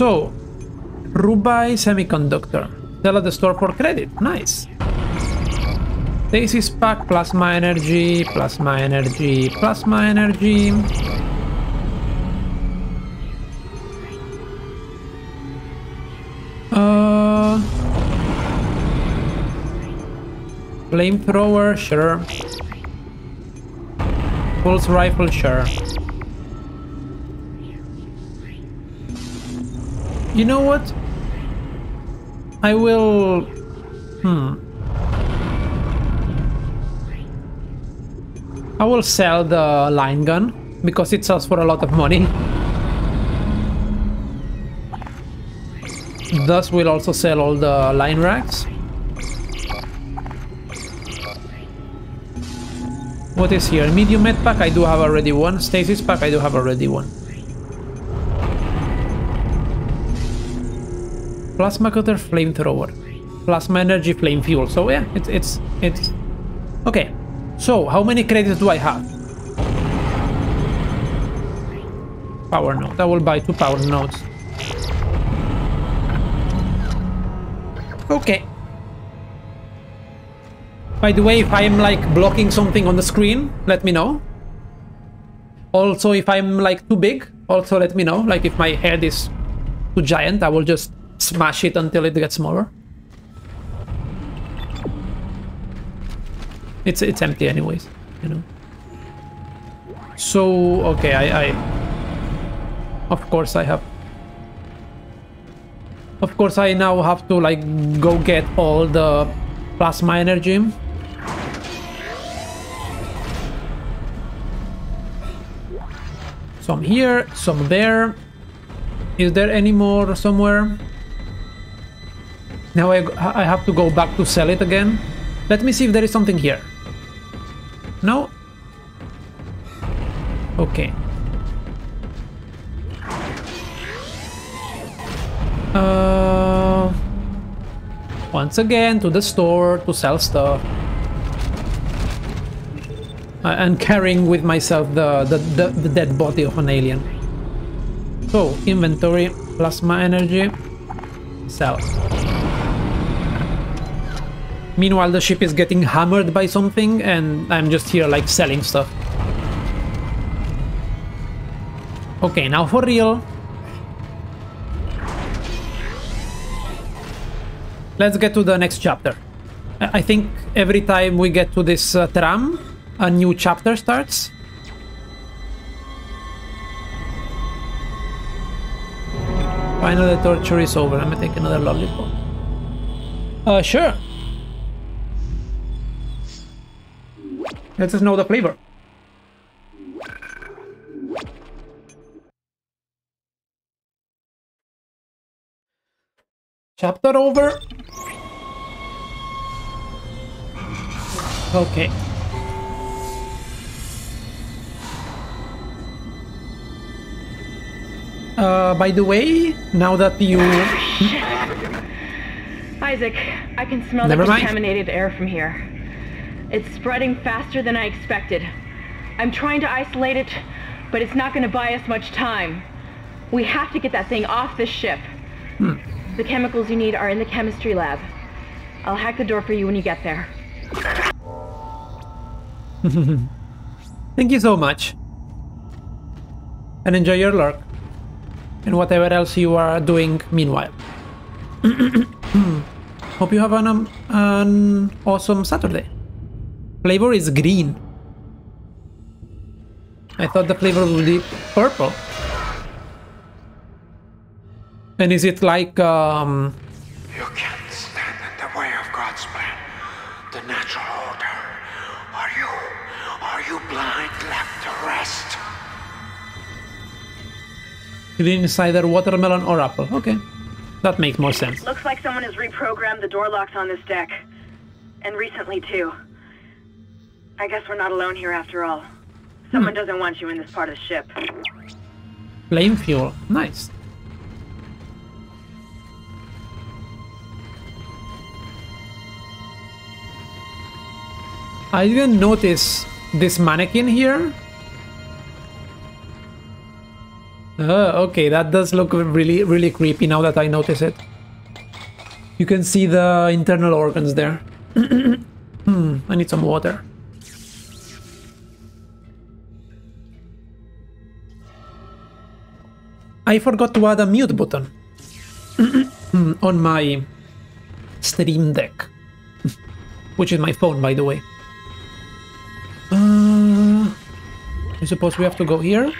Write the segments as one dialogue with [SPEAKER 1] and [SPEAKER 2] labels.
[SPEAKER 1] So, Ruby Semiconductor. Sell at the store for credit. Nice. Stasis pack, plasma energy, plasma energy, plasma energy. Uh, flamethrower, sure. Pulse rifle, sure. You know what? I will... Hmm. I will sell the line gun because it sells for a lot of money. Thus, we'll also sell all the line racks. What is here? Medium med pack, I do have already one. Stasis pack, I do have already one. Plasma cutter, flamethrower. Plasma energy, flame fuel. So yeah, it's it's it's okay. So how many credits do I have? Power node. I will buy two power nodes. Okay. By the way, if I'm like blocking something on the screen, let me know. Also, if I'm like too big, also let me know. Like if my head is too giant, I will just smash it until it gets smaller. It's it's empty anyways, you know. So okay, I, I of course I have of course, I now have to like go get all the plasma energy. Some here, some there. Is there any more somewhere? Now I, I have to go back to sell it again. Let me see if there is something here. No? Okay. Uh, once again, to the store to sell stuff. And carrying with myself the, the, the, the dead body of an alien. So, inventory, plasma energy, sell. Meanwhile, the ship is getting hammered by something, and I'm just here, like, selling stuff. Okay, now for real. Let's get to the next chapter. I think every time we get to this uh, tram, a new chapter starts. Finally, the torture is over. Let me take another lollipop. Uh, sure. Let us know the flavor. Chapter over. Okay. Uh, by the way, now that you...
[SPEAKER 2] Isaac, I can smell
[SPEAKER 1] Never
[SPEAKER 2] the
[SPEAKER 1] mind.
[SPEAKER 2] contaminated air from here. It's spreading faster than I expected. I'm trying to isolate it, but it's not going to buy us much time. We have to get that thing off this ship. The chemicals you need are in the chemistry lab. I'll hack the door for you when you get there.
[SPEAKER 1] Thank you so much. And enjoy your lurk. And whatever else you are doing meanwhile. Hope you have an, um, an awesome Saturday. Flavor is green. I thought the flavor would be purple. And is it like, um,
[SPEAKER 3] You can't stand in the way of God's plan, the natural order. Are you, are you blind left to rest?
[SPEAKER 1] green is either watermelon or apple? Okay. That makes more sense.
[SPEAKER 2] Looks like someone has reprogrammed the door locks on this deck. And recently, too. I guess we're not alone here after all. Someone doesn't want you in this part of the ship.
[SPEAKER 1] Flame fuel. Nice. I didn't notice this mannequin here. Oh, okay, that does look really, really creepy now that I notice it. You can see the internal organs there. hmm, I need some water. I forgot to add a mute button on my Stream Deck, which is my phone, by the way. Uh, I suppose we have to go here.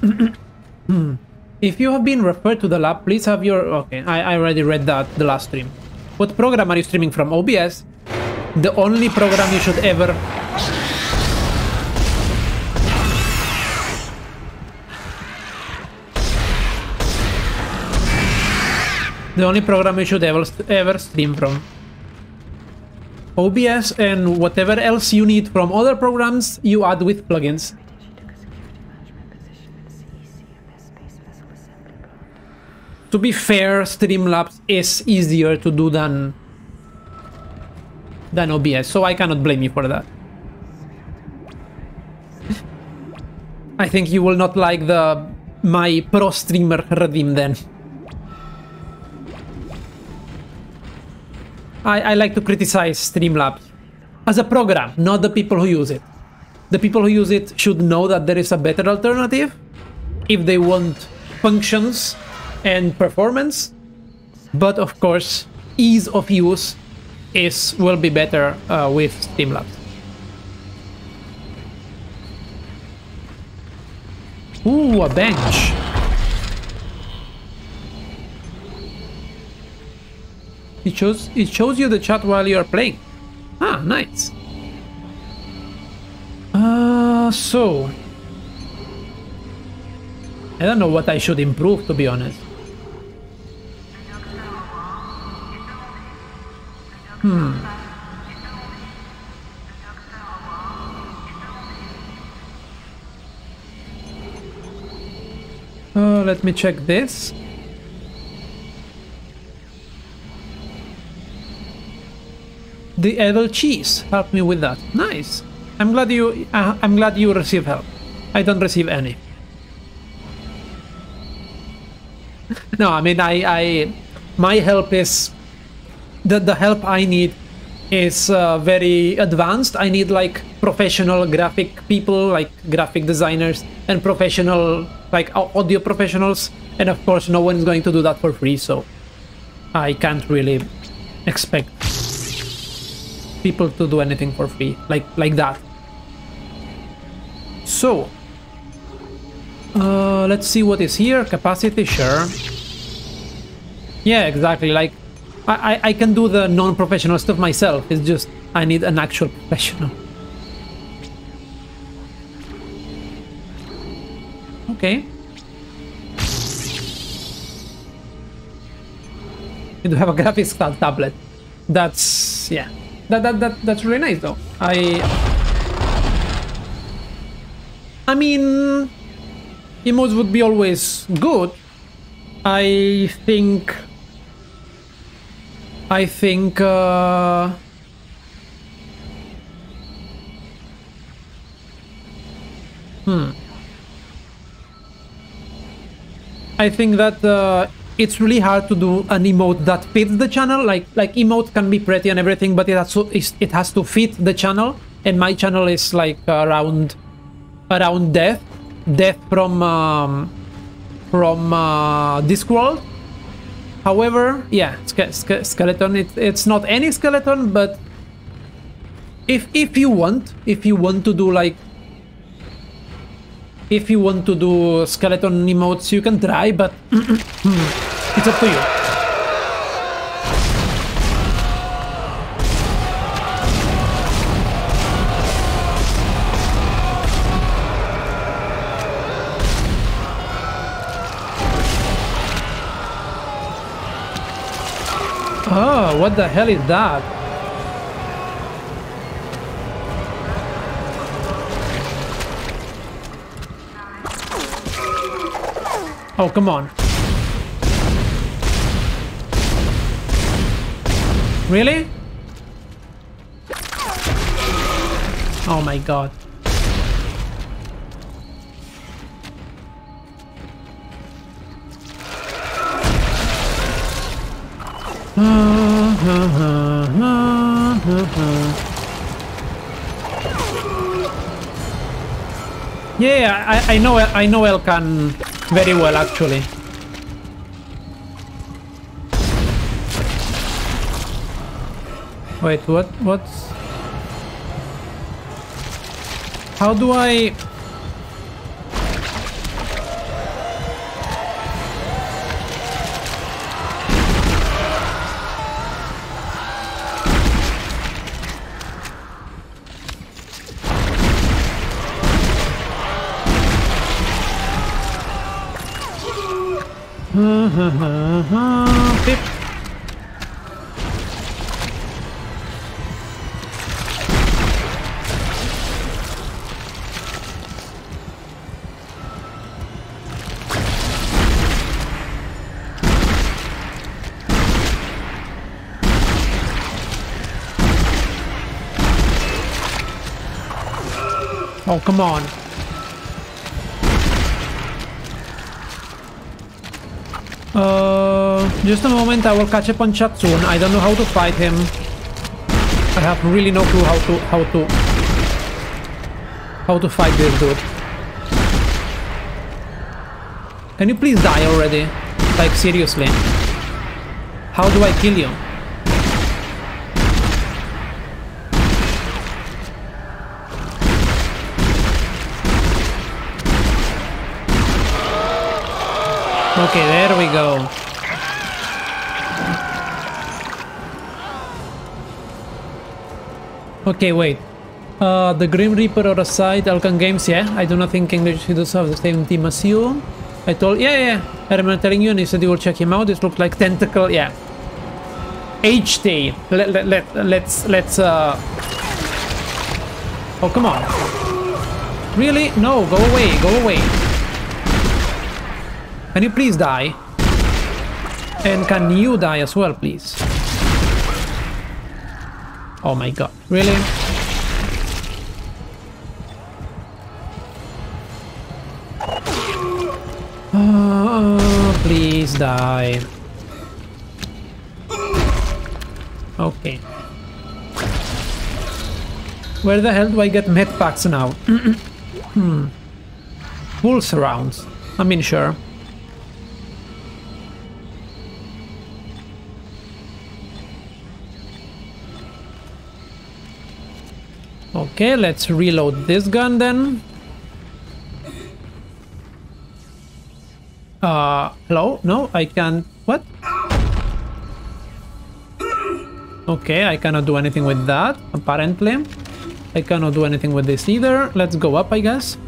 [SPEAKER 1] If you have been referred to the lab, please have your... Okay, I, I already read that the last stream. What program are you streaming from? OBS? The only program you should ever... The only program you should ever, ever stream from. OBS and whatever else you need from other programs, you add with plugins. To be fair, Streamlabs is easier to do than than OBS, so I cannot blame you for that. I think you will not like the my pro streamer redeem then. I, I like to criticize Streamlabs as a program, not the people who use it. The people who use it should know that there is a better alternative if they want functions and performance, but of course, ease of use is will be better uh, with Streamlabs. Ooh, a bench. It shows it shows you the chat while you are playing. Ah, nice. Uh, so I don't know what I should improve, to be honest. Hmm. Uh, let me check this. The evil cheese helped me with that. Nice. I'm glad you. Uh, I'm glad you receive help. I don't receive any. no, I mean, I, I, my help is the the help I need is uh, very advanced. I need like professional graphic people, like graphic designers, and professional like audio professionals. And of course, no one is going to do that for free, so I can't really expect people to do anything for free like like that. So, uh, let's see what is here. Capacity, sure. Yeah, exactly. Like, I, I, I can do the non-professional stuff myself. It's just I need an actual professional. Okay. You do have a graphics card tablet. That's yeah. That that that that's really nice though. I I mean emotes would be always good. I think I think uh Hmm. I think that uh, it's really hard to do an emote that fits the channel. Like like emote can be pretty and everything, but it has to it has to fit the channel. And my channel is like around around death, death from um, from uh, Discworld. However, yeah, ske ske skeleton. It, it's not any skeleton, but if if you want, if you want to do like if you want to do skeleton emotes, you can try, but mm, mm, mm, it's up to you. Oh, what the hell is that? Oh, come on. Really? Oh my god. yeah, I, I know I know El can very well actually. Wait, what what's How do I Oh, come on. Uh, just a moment, I will catch up on chat soon. I don't know how to fight him. I have really no clue how to how to how to fight this dude. Can you please die already? Like seriously. How do I kill you? Okay, there we go. Okay, wait. Uh, the Grim Reaper or aside, Alkan Games, yeah. I do not think English does have the same team as you. I told, yeah, yeah, I remember telling you and you said you will check him out. This looks like Tentacle, yeah. HT. Let, let, let, let's, let's, uh... Oh, come on. Really? No, go away, go away. Can you please die? And can you die as well, please? Oh my god, really? Oh, please die. Okay. Where the hell do I get med packs now? hmm. Full surrounds. I mean, sure. Okay, let's reload this gun then. Uh, hello? No, I can't... What? Okay, I cannot do anything with that, apparently. I cannot do anything with this either. Let's go up, I guess.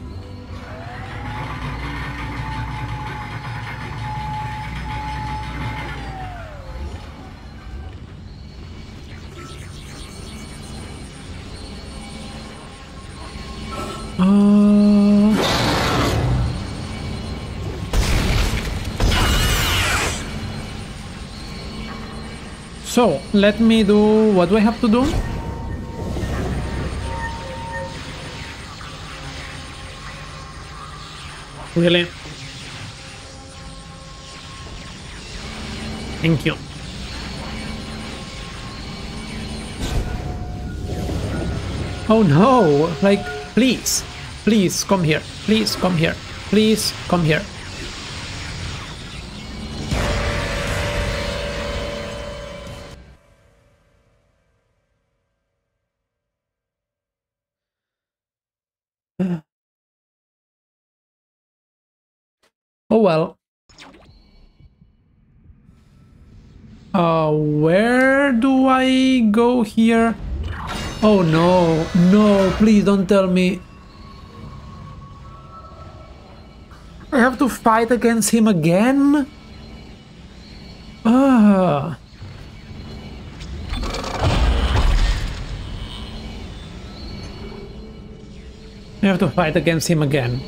[SPEAKER 1] Let me do... What do I have to do? Really? Thank you. Oh no! Like, please, please come here. Please come here. Please come here. Oh well. Uh, where do I go here? Oh no, no, please don't tell me. I have to fight against him again? Ah. We have to fight against him again.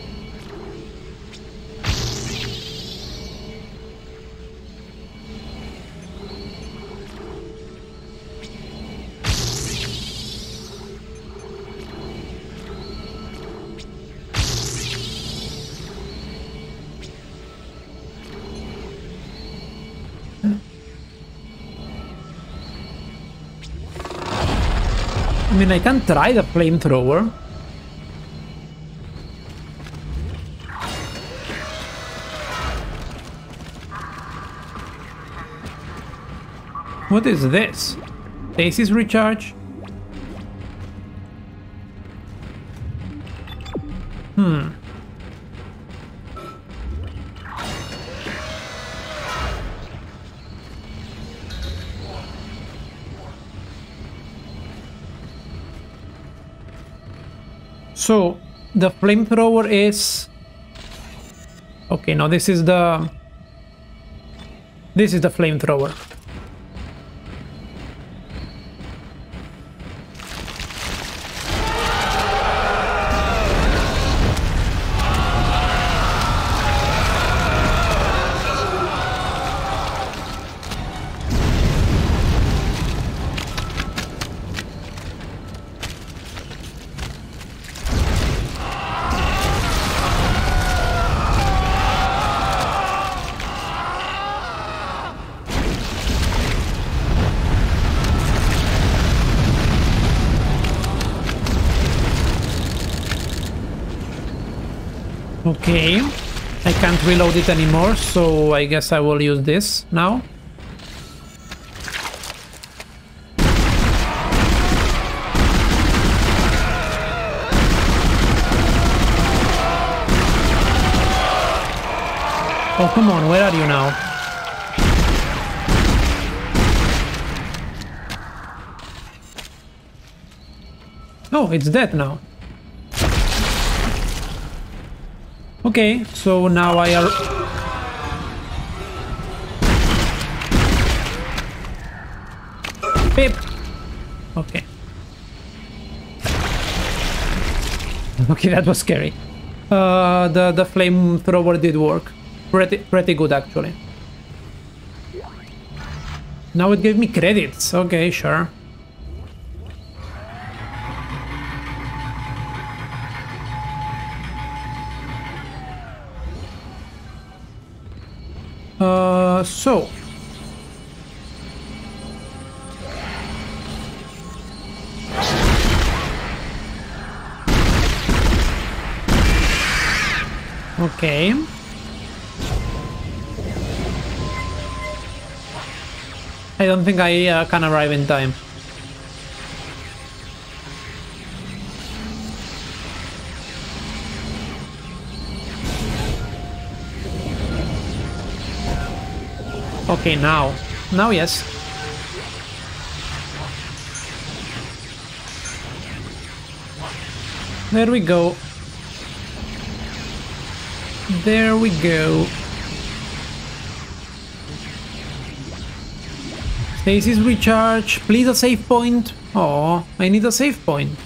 [SPEAKER 1] I mean, I can try the flamethrower. What is this? Stasis recharge? Hmm. So, the flamethrower is... Okay, no, this is the... This is the flamethrower. Okay. I can't reload it anymore, so I guess I will use this now. Oh, come on, where are you now? Oh, it's dead now. Okay, so now I are... Pip! Okay. Okay, that was scary. Uh, the, the flamethrower did work. Pretty, pretty good, actually. Now it gave me credits. Okay, sure. I don't think I uh, can arrive in time. Okay, now. Now, yes. There we go. There we go. Stasis recharge. Please a save point. Oh, I need a save point.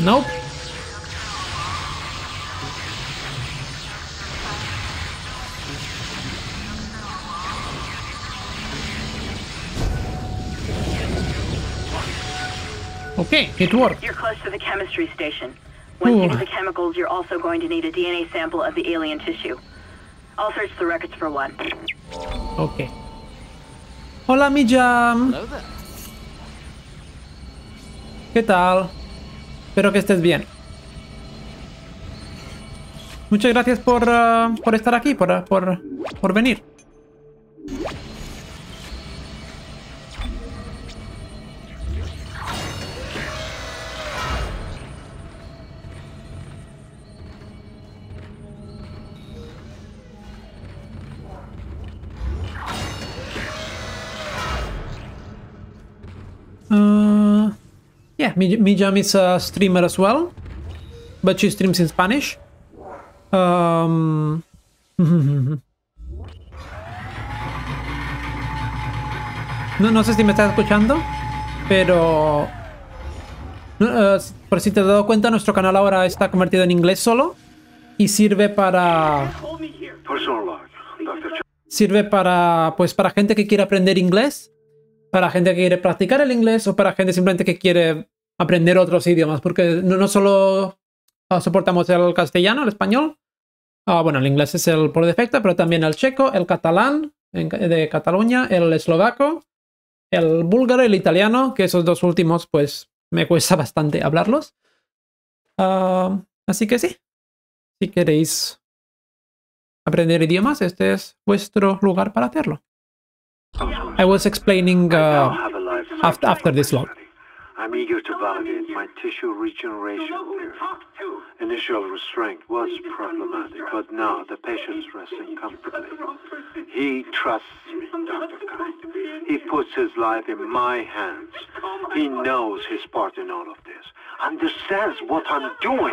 [SPEAKER 1] Nope. Okay, it worked.
[SPEAKER 4] You're close to the chemistry station. Once you
[SPEAKER 1] Ooh.
[SPEAKER 4] get the chemicals, you're also going to need a DNA sample of the alien tissue. I'll search the records for one.
[SPEAKER 1] Ok. Hola, mi jam. ¿Qué tal? Espero que estés bien. Muchas gracias por, ah, por estar aquí, por, por, por venir. Yeah, Mi- Mijam is a streamer as well, but she streams in Spanish. Um, no, no sé si me estás escuchando, pero no, eh, por si te has dado cuenta, nuestro canal ahora está convertido en inglés solo y sirve para sirve para pues para gente que quiere aprender inglés, para gente que quiere practicar el inglés o para gente simplemente que quiere aprender otros idiomas, porque no, no solo ah, soportamos el castellano, el español, ah, bueno, el inglés es el por defecto, pero también el checo, el catalán, de Cataluña, el eslovaco, el búlgaro el italiano, que esos dos últimos pues me cuesta bastante hablarlos. Ah, así que sí, si queréis aprender idiomas, este es vuestro lugar para hacerlo. I was explaining uh, after, after this log.
[SPEAKER 5] I'm eager to validate my tissue regeneration theory. Initial restraint was problematic, but now the patient's resting comfortably. He trusts me, Dr. Kyne. He puts his life in my hands. He knows his part in all of this, understands what I'm doing.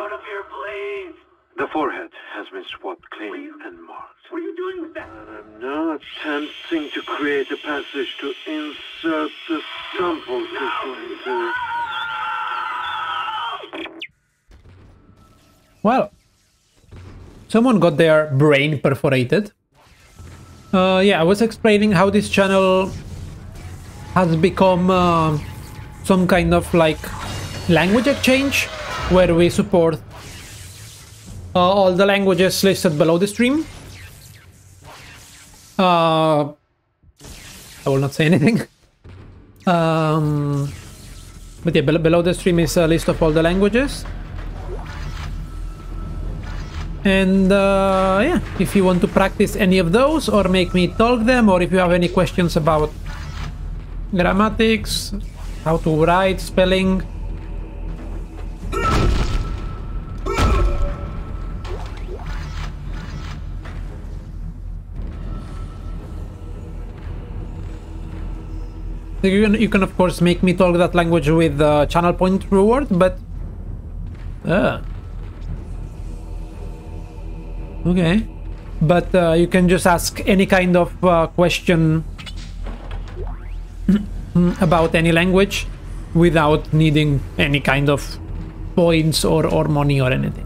[SPEAKER 5] The forehead has been swabbed clean and marked. What are you doing with that? I'm now attempting to create a passage to insert the sample tissue into...
[SPEAKER 1] Well, someone got their brain perforated. Uh, yeah, I was explaining how this channel has become uh, some kind of like language exchange where we support uh, all the languages listed below the stream. Uh, I will not say anything. Um, but yeah, below, the stream is a list of all the languages. And uh, yeah, if you want to practice any of those or make me talk them, or if you have any questions about grammatics, how to write, spelling. You can, you can of course make me talk that language with uh, channel point reward, but uh, Okay. But uh, you can just ask any kind of uh, question about any language without needing any kind of points or, or money or anything.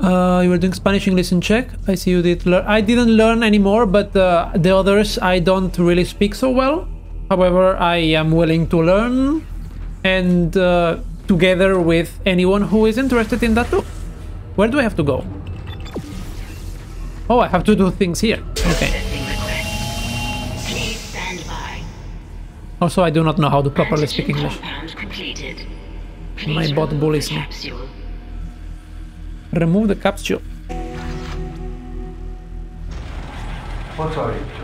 [SPEAKER 1] Uh, you were doing Spanish, English, and Czech. I see you did learn. I didn't learn anymore, but uh, the others I don't really speak so well. However, I am willing to learn and uh, together with anyone who is interested in that too. Where do I have to go? Oh, I have to do things here. Okay. Also, I do not know how to properly speak English. My bot bullies me. Remove the capsule.
[SPEAKER 6] What are you?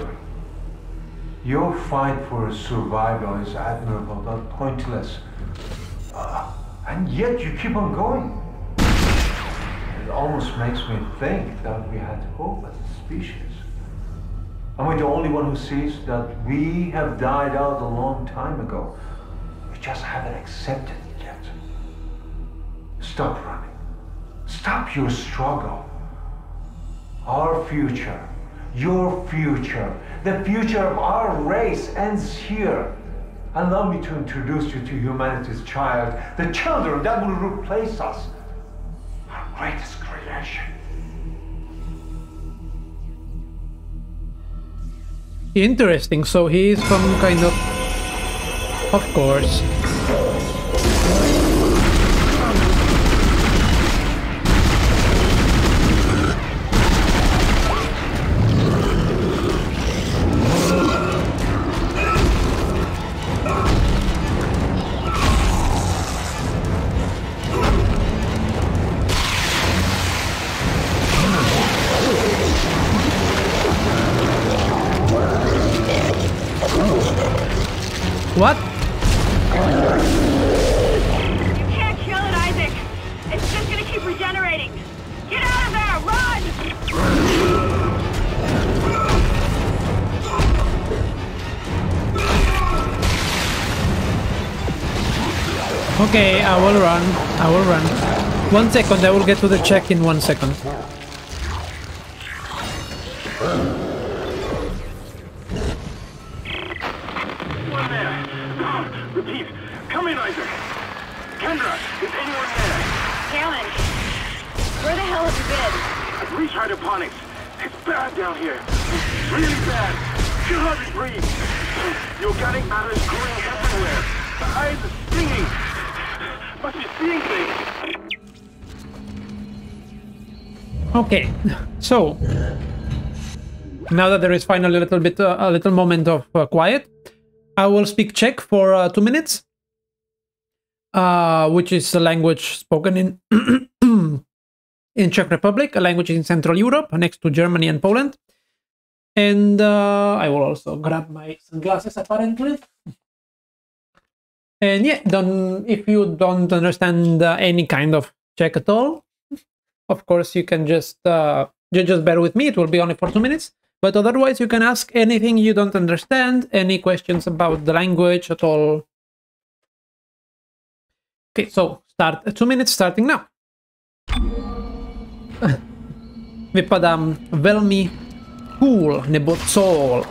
[SPEAKER 6] Your fight for survival is admirable but pointless. Uh, and yet you keep on going. It almost makes me think that we had hope as a species. Am I the only one who sees that we have died out a long time ago? We just haven't accepted it yet. Stop running. Stop your struggle. Our future, your future, the future of our race ends here. Allow me to introduce you to humanity's child, the children that will replace us. Our greatest creation.
[SPEAKER 1] Interesting. So he is some kind of. Of course. Okay, I will run. I will run. One second, I will get to the Czech in one second. So now that there is finally a little bit, uh, a little moment of uh, quiet, I will speak Czech for uh, two minutes, uh, which is a language spoken in in Czech Republic, a language in Central Europe, next to Germany and Poland. And uh, I will also grab my sunglasses apparently. And yeah, don't if you don't understand uh, any kind of Czech at all, of course you can just uh, ju- just bear with me. It will be only for two minutes. But otherwise, you can ask anything you don't understand, any questions about the language at all. Okay, so start uh, two minutes starting now. Vypadám velmi cool, nebo cool.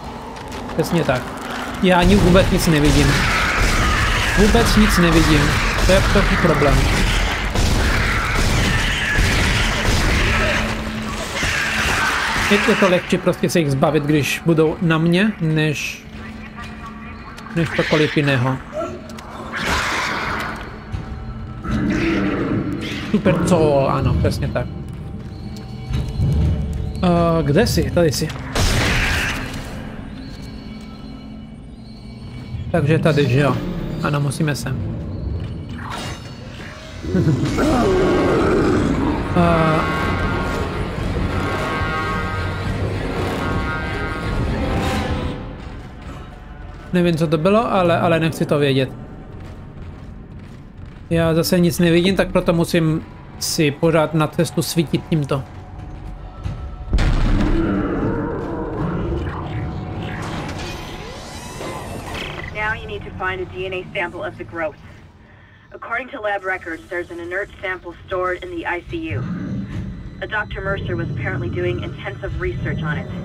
[SPEAKER 1] Přesně tak. Já ani vůbec nic nevidím. Vůbec nic nevidím. To je trochu problém. Je, je to lehčí prostě se jich zbavit, když budou na mě, než, než cokoliv jiného. Super cool, ano, přesně tak. Uh, kde jsi? Tady jsi. Takže tady, že jo? Ano, musíme sem. uh, nevím, co to bylo, ale, ale nechci to vědět. Já zase nic nevidím, tak proto musím si pořád na cestu svítit tímto.
[SPEAKER 4] Now you need to find a DNA sample of the growth. According to lab records, there's an inert sample stored in the ICU. A Dr. Mercer was apparently doing intensive research on it.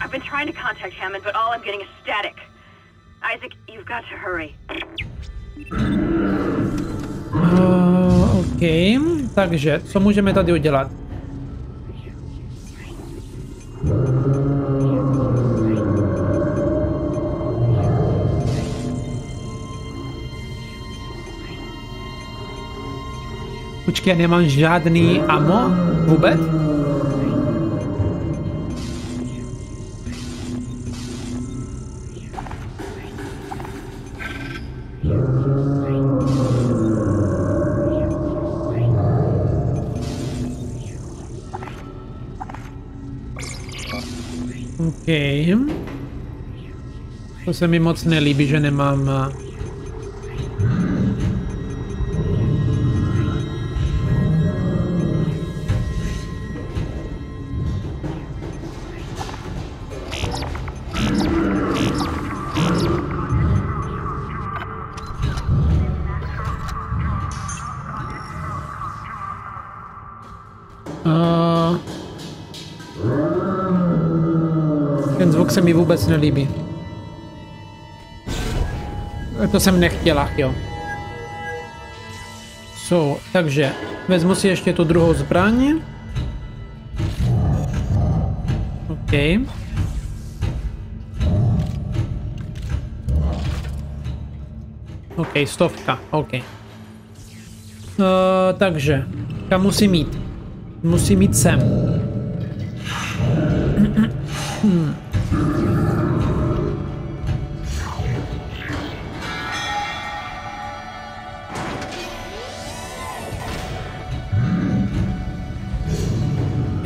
[SPEAKER 4] I've been trying to contact Hammond, but all I'm getting is static. Isaac, you've got to hurry.
[SPEAKER 1] Uh, OK, takže co můžeme tady udělat? Počkej, nemám žádný ammo vůbec? OK. To se mi moc nelíbí, že nemám... zvuk se mi vůbec nelíbí. To jsem nechtěla, jo. So, takže vezmu si ještě tu druhou zbraň. OK. OK, stovka, OK. Uh, takže, kam musím jít? Musím jít sem.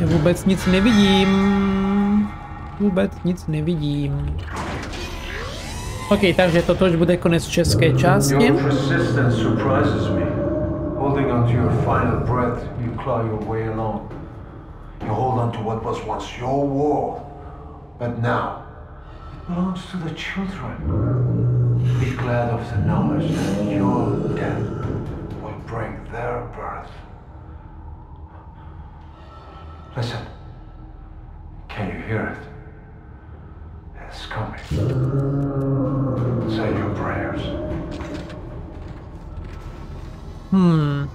[SPEAKER 1] Já vůbec nic nevidím. Vůbec nic nevidím. OK, takže toto už bude konec české části.
[SPEAKER 6] Holding on to your final breath, you claw your way along. You hold on to what was once your but now it belongs to the children. Be glad of the knowledge that your death will their birth. Listen. Can you hear it? It's coming. Say your prayers.
[SPEAKER 1] Hmm.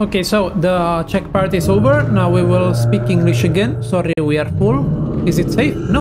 [SPEAKER 1] Okay, so the Czech part is over. Now we will speak English again. Sorry, we are full. Is it safe? No.